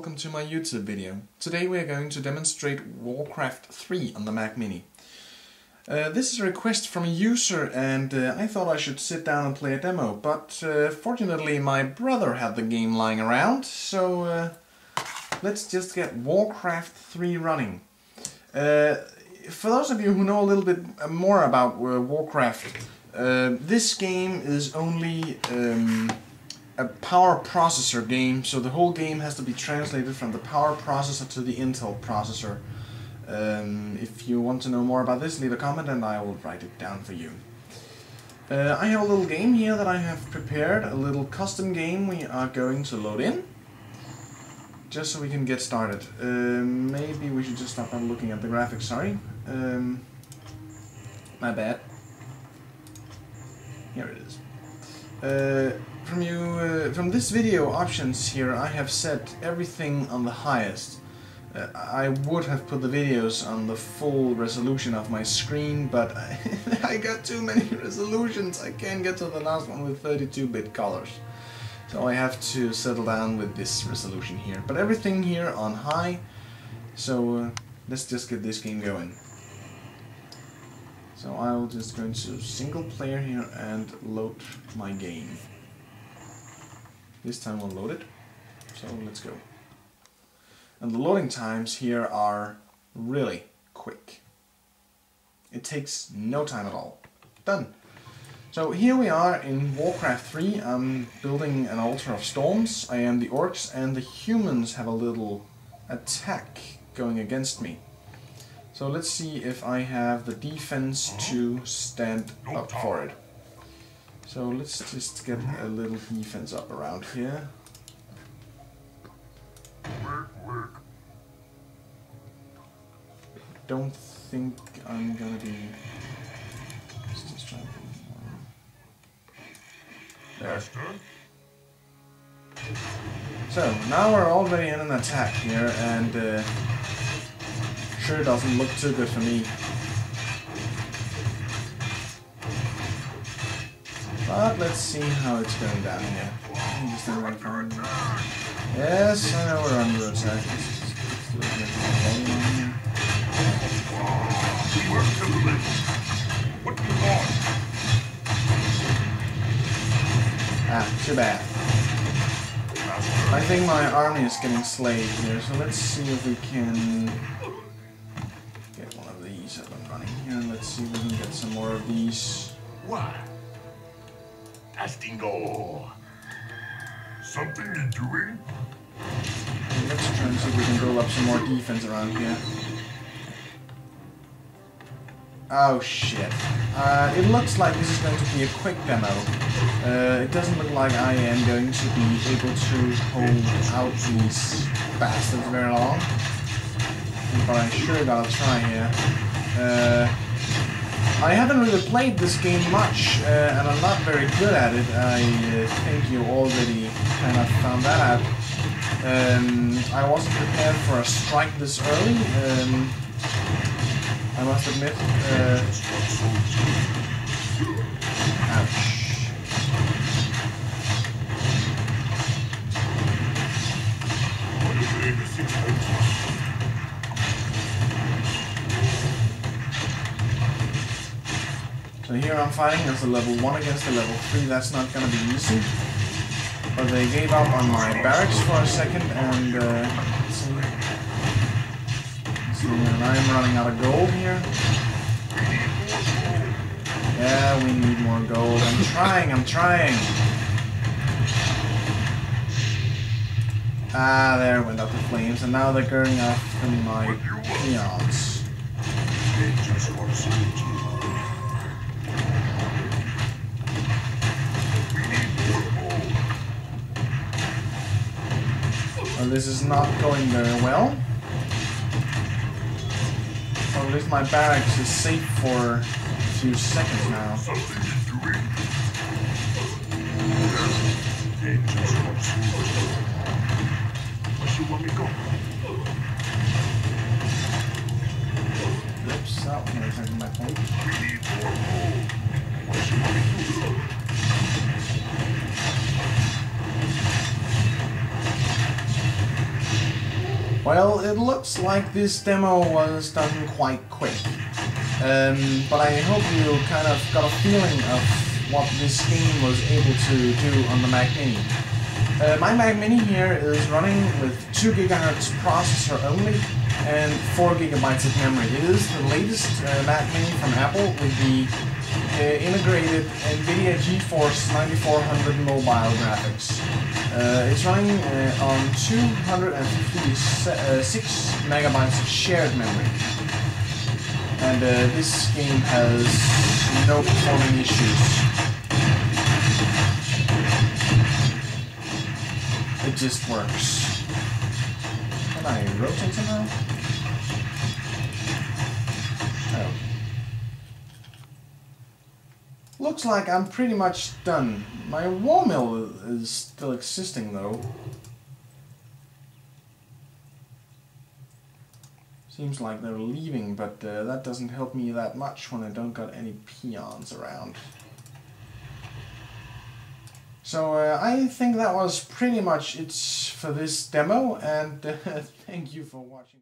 Welcome to my YouTube video. Today we are going to demonstrate Warcraft 3 on the Mac Mini. Uh, this is a request from a user and uh, I thought I should sit down and play a demo, but uh, fortunately my brother had the game lying around, so uh, let's just get Warcraft 3 running. Uh, for those of you who know a little bit more about uh, Warcraft, this game is only um, a power processor game, so the whole game has to be translated from the power processor to the Intel processor. Um, if you want to know more about this, leave a comment and I will write it down for you. Uh, I have a little game here that I have prepared, a little custom game we are going to load in. Just so we can get started. Uh, maybe we should just stop by looking at the graphics, sorry. Um, my bad. Here it is. Uh, from you uh, from this video options here I have set everything on the highest. Uh, I would have put the videos on the full resolution of my screen, but I, I got too many resolutions. I can't get to the last one with 32-bit colors. So I have to settle down with this resolution here. But everything here on high, so uh, let's just get this game going. So I'll just go into single player here and load my game. This time we'll load it. So let's go. And the loading times here are really quick. It takes no time at all. Done. So here we are in Warcraft 3. I'm building an altar of storms. I am the orcs and the humans have a little attack going against me. So let's see if I have the defense to stand up for it. So let's just get a little defense up around here. Don't think I'm gonna be. There. So now we're already in an attack here, and uh, sure doesn't look too good for me. But let's see how it's going down here. Yes, I know we're under attack. Ah, too bad. I think my army is getting slayed here, so let's see if we can get one of these up and running here. Let's see if we can get some more of these. What? Astingo. Something you're doing? Let's try and see if we can build up some more defense around here. Oh shit. Uh, it looks like this is going to be a quick demo. Uh, it doesn't look like I am going to be able to hold out these bastards very long. But I'm sure I'll try here. Uh, I haven't really played this game much, uh, and I'm not very good at it. I uh, think you already kind of found that out. Um, I wasn't prepared for a strike this early. Um, I must admit. Uh, ouch. So here I'm fighting as a level 1 against a level 3, that's not gonna be easy. But they gave up on my barracks for a second and uh, and I'm running out of gold here. Yeah, we need more gold. I'm trying, I'm trying. Ah, there went up the flames, and now they're going after my peons. Well, this is not going very well. Or at least my barracks is safe for a few seconds now. Oops, that was my point. Well, it looks like this demo was done quite quick. Um, but I hope you kind of got a feeling of what this game was able to do on the Mac Mini. Uh, my Mac Mini here is running with 2 GHz processor only and 4 gigabytes of memory. It is the latest uh, Mac Mini from Apple with the uh, integrated NVIDIA GeForce 9400 mobile graphics. Uh, it's running uh, on 256 megabytes of shared memory. And uh, this game has no performing issues. It just works. Can I rotate somehow? Oh. Looks like I'm pretty much done. My war mill is still existing though. Seems like they're leaving, but uh, that doesn't help me that much when I don't got any peons around. So uh, I think that was pretty much it for this demo, and uh, thank you for watching.